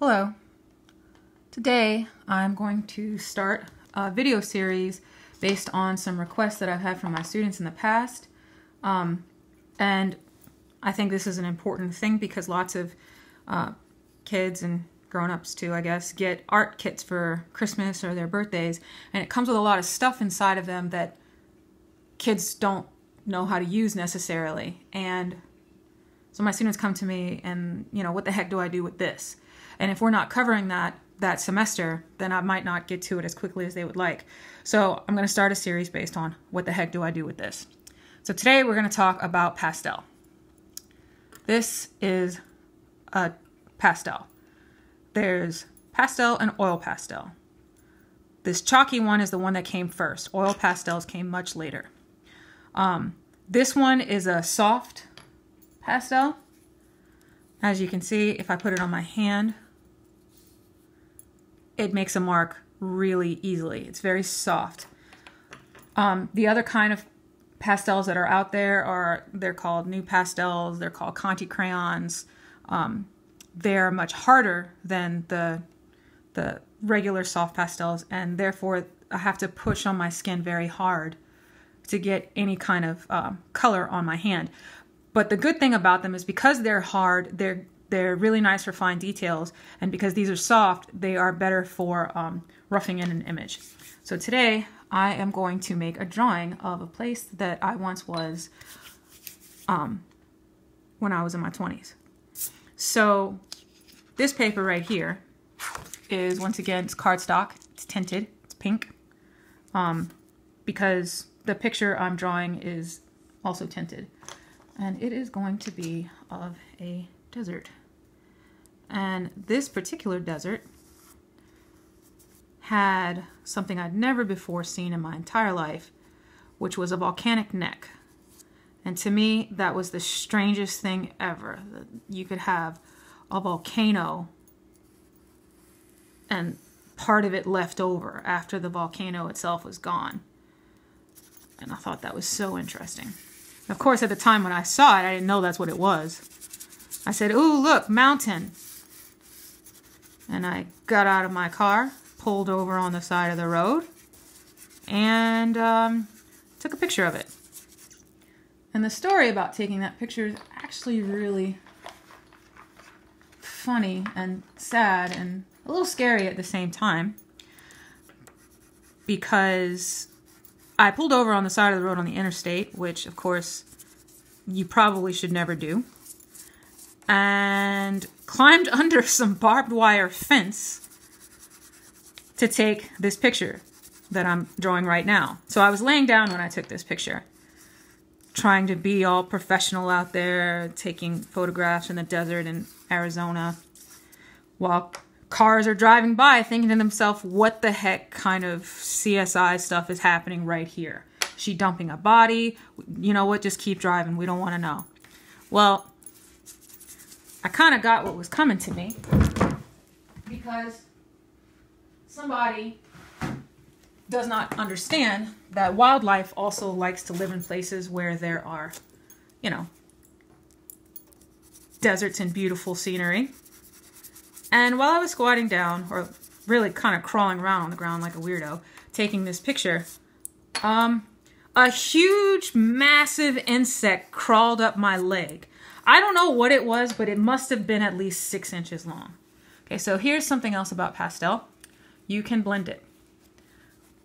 Hello. Today I'm going to start a video series based on some requests that I've had from my students in the past. Um, and I think this is an important thing because lots of uh, kids and grown-ups too, I guess, get art kits for Christmas or their birthdays. And it comes with a lot of stuff inside of them that kids don't know how to use necessarily. And so my students come to me and, you know, what the heck do I do with this? And if we're not covering that that semester, then I might not get to it as quickly as they would like. So I'm going to start a series based on what the heck do I do with this. So today we're going to talk about pastel. This is a pastel. There's pastel and oil pastel. This chalky one is the one that came first. Oil pastels came much later. Um, this one is a soft pastel. As you can see, if I put it on my hand, it makes a mark really easily. It's very soft. Um, the other kind of pastels that are out there are, they're called NuPastels, they're called Conté crayons. Um, they're much harder than the, the regular soft pastels and therefore I have to push on my skin very hard to get any kind of um, color on my hand. But the good thing about them is because they're hard, they're they're really nice for fine details, and because these are soft, they are better for um, roughing in an image. So today, I am going to make a drawing of a place that I once was um, when I was in my 20s. So this paper right here is, once again, it's cardstock. It's tinted. It's pink. Um, because the picture I'm drawing is also tinted. And it is going to be of a desert. And this particular desert had something I'd never before seen in my entire life, which was a volcanic neck. And to me, that was the strangest thing ever. You could have a volcano and part of it left over after the volcano itself was gone. And I thought that was so interesting. Of course, at the time when I saw it, I didn't know that's what it was. I said, ooh, look, mountain. And I got out of my car, pulled over on the side of the road, and um, took a picture of it. And the story about taking that picture is actually really funny and sad and a little scary at the same time because I pulled over on the side of the road on the interstate, which of course you probably should never do and climbed under some barbed wire fence to take this picture that I'm drawing right now. So I was laying down when I took this picture, trying to be all professional out there, taking photographs in the desert in Arizona, while cars are driving by thinking to themselves, what the heck kind of CSI stuff is happening right here? She dumping a body? You know what? Just keep driving. We don't want to know. Well, I kind of got what was coming to me because somebody does not understand that wildlife also likes to live in places where there are, you know, deserts and beautiful scenery. And while I was squatting down, or really kind of crawling around on the ground like a weirdo, taking this picture, um, a huge, massive insect crawled up my leg. I don't know what it was, but it must have been at least six inches long. Okay, so here's something else about pastel. You can blend it,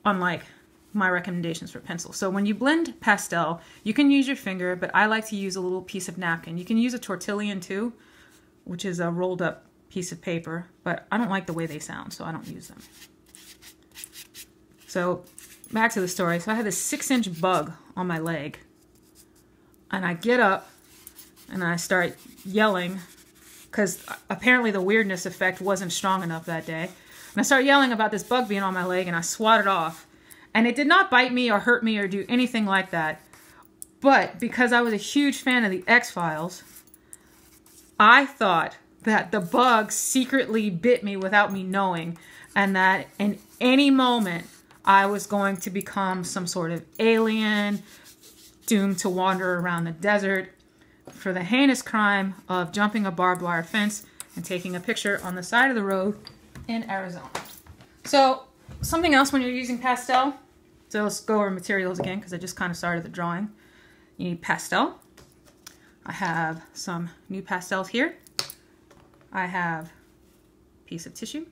unlike my recommendations for pencil. So when you blend pastel, you can use your finger, but I like to use a little piece of napkin. You can use a tortillon too, which is a rolled up piece of paper, but I don't like the way they sound, so I don't use them. So back to the story. So I had this six inch bug on my leg, and I get up and I start yelling because apparently the weirdness effect wasn't strong enough that day. And I start yelling about this bug being on my leg and I swat it off. And it did not bite me or hurt me or do anything like that. But because I was a huge fan of the X-Files, I thought that the bug secretly bit me without me knowing and that in any moment I was going to become some sort of alien doomed to wander around the desert for the heinous crime of jumping a barbed wire fence and taking a picture on the side of the road in Arizona. So something else when you're using pastel, so let's go over materials again because I just kind of started the drawing. You need pastel. I have some NuPastels here. I have a piece of tissue.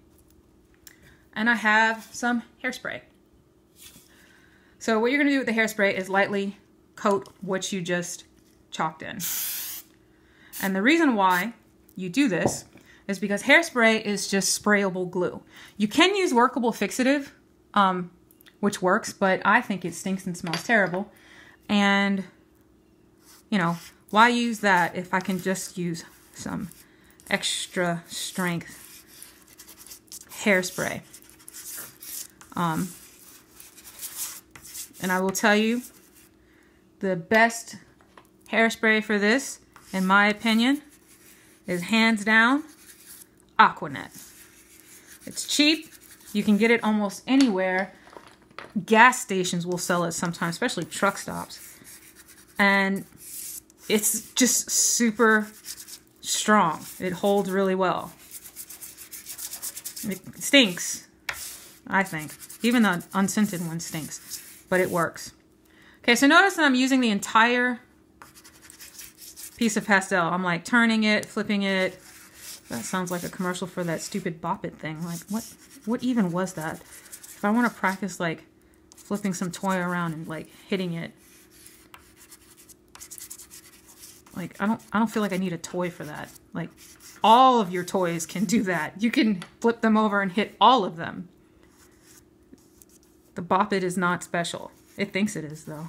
And I have some hairspray. So what you're going to do with the hairspray is lightly coat what you just chalked in. And the reason why you do this is because hairspray is just sprayable glue. You can use workable fixative, um, which works, but I think it stinks and smells terrible. And, you know, why use that if I can just use some extra strength hairspray? Um, and I will tell you, the best hairspray for this, in my opinion, is hands down Aqua Net. It's cheap. You can get it almost anywhere. Gas stations will sell it sometimes, especially truck stops. And it's just super strong. It holds really well. It stinks, I think. Even the unscented one stinks, but it works. Okay, so notice that I'm using the entire piece of pastel. I'm like turning it, flipping it. That sounds like a commercial for that stupid Bop It thing. Like, what, what even was that? If I want to practice, like, flipping some toy around and, like, hitting it, like, I don't, I don't feel like I need a toy for that. Like, all of your toys can do that. You can flip them over and hit all of them. The Bop It is not special. It thinks it is, though.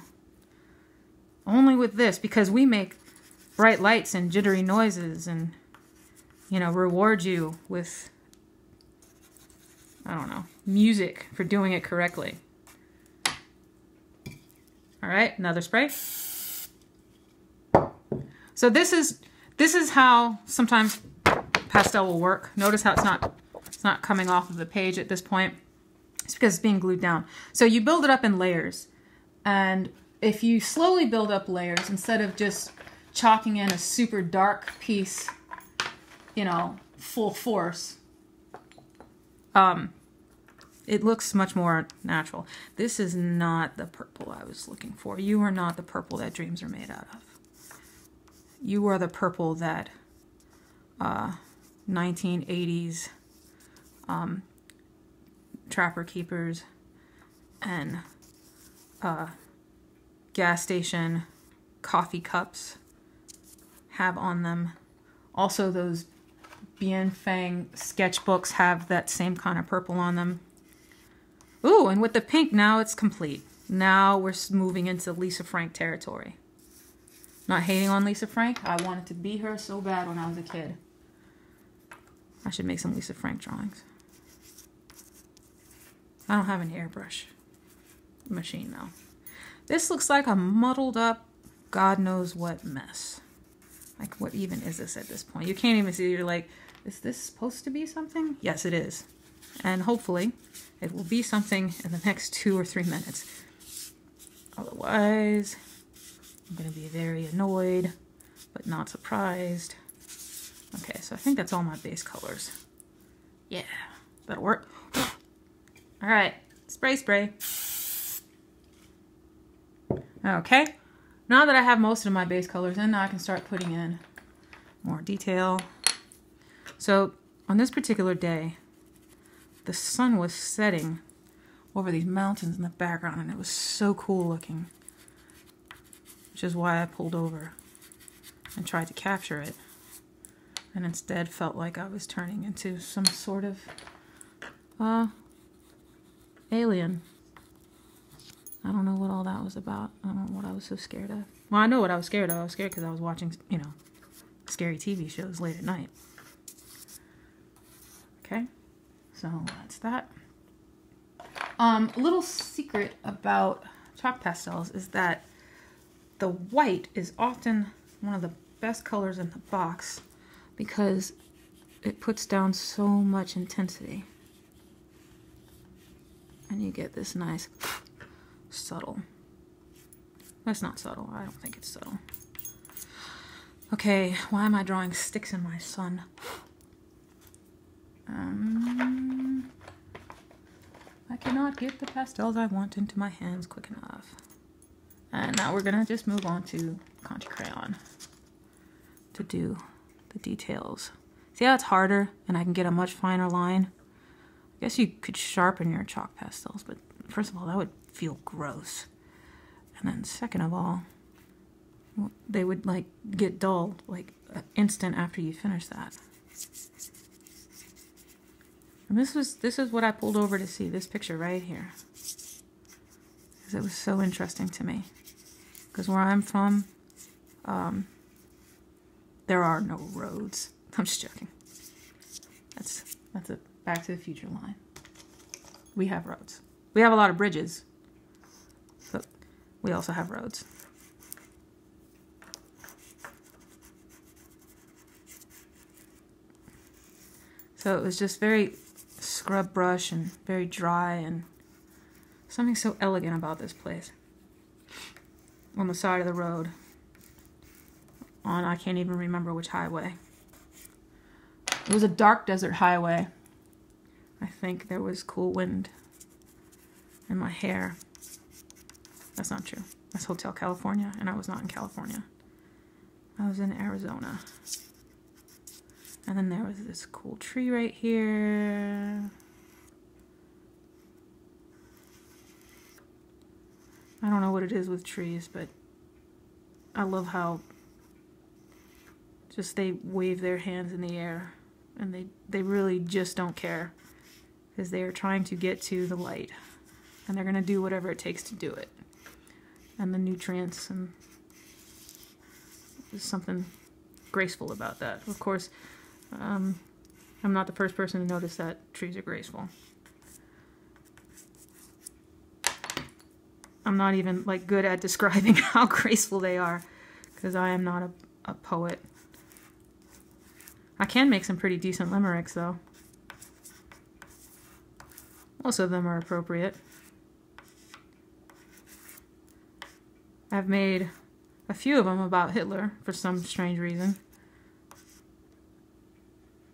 Only with this, because we make bright lights and jittery noises and, you know, reward you with, I don't know, music for doing it correctly. All right, another spray. So this is this is how sometimes pastel will work. Notice how it's not it's not coming off of the page at this point. It's because it's being glued down. So you build it up in layers. And if you slowly build up layers instead of just chalking in a super dark piece, you know, full force, um, it looks much more natural. This is not the purple I was looking for. You are not the purple that dreams are made out of. You are the purple that uh, 1980s um, trapper keepers and uh, gas station coffee cups have on them. Also, those Bienfang sketchbooks have that same kind of purple on them. Ooh, and with the pink, now it's complete. Now we're moving into Lisa Frank territory. Not hating on Lisa Frank. I wanted to be her so bad when I was a kid. I should make some Lisa Frank drawings. I don't have an airbrush machine though. This looks like a muddled up, God knows what mess. Like, what even is this at this point? You can't even see. You're like, is this supposed to be something? Yes, it is. And hopefully, it will be something in the next two or three minutes. Otherwise, I'm going to be very annoyed, but not surprised. Okay, so I think that's all my base colors. Yeah, that'll work. All right, spray, spray. Okay, now that I have most of my base colors in, now I can start putting in more detail. So on this particular day, the sun was setting over these mountains in the background and it was so cool looking. Which is why I pulled over and tried to capture it. And instead felt like I was turning into some sort of uh, alien. I don't know what all that was about. I don't know what I was so scared of. Well, I know what I was scared of. I was scared because I was watching, you know, scary TV shows late at night. Okay, so that's that. Um, a little secret about chalk pastels is that the white is often one of the best colors in the box because it puts down so much intensity. And you get this nice subtle. That's not subtle. I don't think it's subtle. Okay, why am I drawing sticks in my sun? Um, I cannot get the pastels I want into my hands quick enough. And now we're gonna just move on to Conte Crayon to do the details. See how it's harder and I can get a much finer line? I guess you could sharpen your chalk pastels, but first of all, that would feel gross. And then second of all, they would like get dull like instant after you finish that. And this was this is what I pulled over to see this picture right here. Because it was so interesting to me. Because where I'm from, um, there are no roads. I'm just joking. That's that's a Back to the Future line. We have roads. We have a lot of bridges, but we also have roads. So it was just very scrub brush and very dry and something so elegant about this place. On the side of the road. On, I can't even remember which highway. It was a dark desert highway. I think there was cool wind in my hair. That's not true. That's Hotel California, and I was not in California. I was in Arizona. And then there was this cool tree right here. I don't know what it is with trees, but I love how just they wave their hands in the air and they, they really just don't care because they are trying to get to the light and they're going to do whatever it takes to do it. And the nutrients and there's something graceful about that. Of course, um, I'm not the first person to notice that trees are graceful. I'm not even like good at describing how graceful they are because I am not a, a poet. I can make some pretty decent limericks though. Most of them are appropriate. I've made a few of them about Hitler for some strange reason.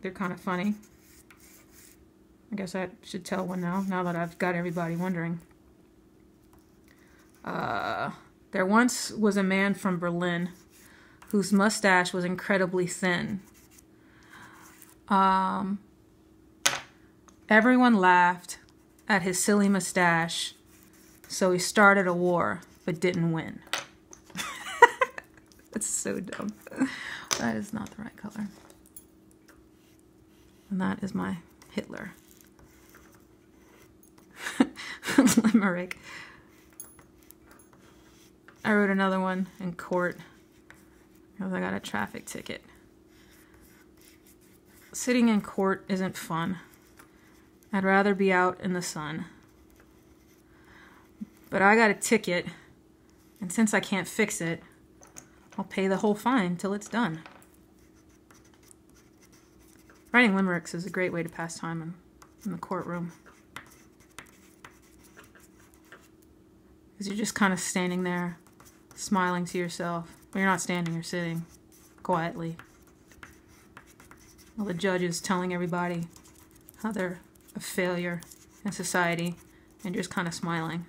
They're kind of funny. I guess I should tell one now, now that I've got everybody wondering. Uh, there once was a man from Berlin whose mustache was incredibly thin. Um, everyone laughed at his silly mustache, so he started a war but didn't win. That's so dumb. That is not the right color. And that is my Hitler. Limerick. I wrote another one in court because I got a traffic ticket. Sitting in court isn't fun. I'd rather be out in the sun. But I got a ticket, and since I can't fix it, I'll pay the whole fine till it's done. Writing limericks is a great way to pass time in, in the courtroom. Because you're just kind of standing there, smiling to yourself. Well, you're not standing, you're sitting quietly. While the judge is telling everybody how they're a failure in society and you're just kind of smiling.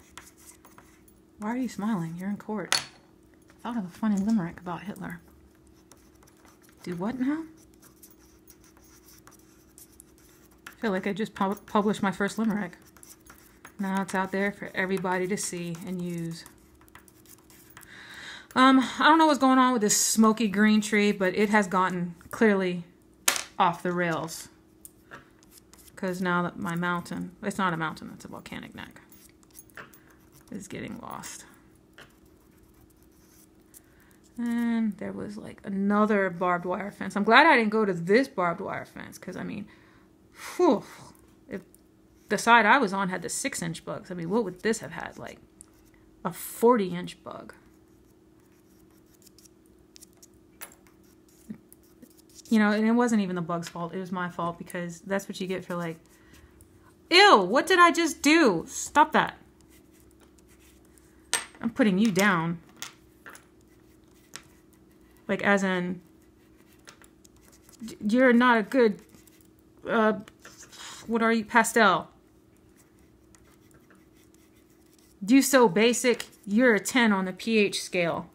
Why are you smiling? You're in court. I thought of a funny limerick about Hitler. Do what now? I feel like I just pub published my first limerick. Now it's out there for everybody to see and use. Um, I don't know what's going on with this smoky green tree, but it has gotten clearly off the rails. Because now that my mountain, it's not a mountain, it's a volcanic neck, is getting lost. And there was like another barbed wire fence. I'm glad I didn't go to this barbed wire fence because I mean, Whew. If the side I was on had the six inch bugs, I mean, what would this have had? Like a 40 inch bug. You know, and it wasn't even the bug's fault. It was my fault because that's what you get for like, ew, what did I just do? Stop that. I'm putting you down. Like, as in, you're not a good uh, what are you? Pastel. Do so basic. You're a 10 on the pH scale.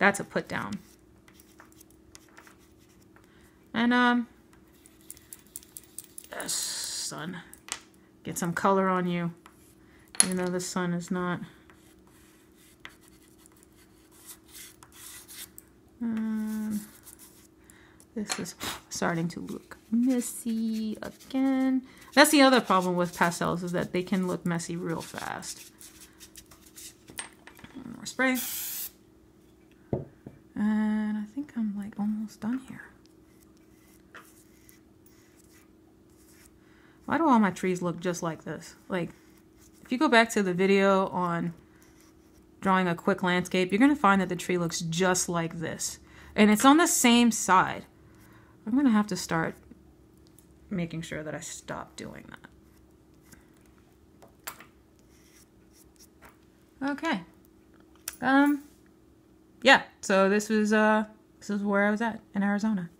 That's a put down. And, um, sun. Get some color on you. Even though the sun is not. Um, this is starting to look messy again. That's the other problem with pastels is that they can look messy real fast. One more spray. And I think I'm like almost done here. Why do all my trees look just like this? Like, if you go back to the video on drawing a quick landscape, you're going to find that the tree looks just like this. And it's on the same side. I'm going to have to start making sure that I stop doing that. Okay. Um yeah, so this was uh this is where I was at in Arizona.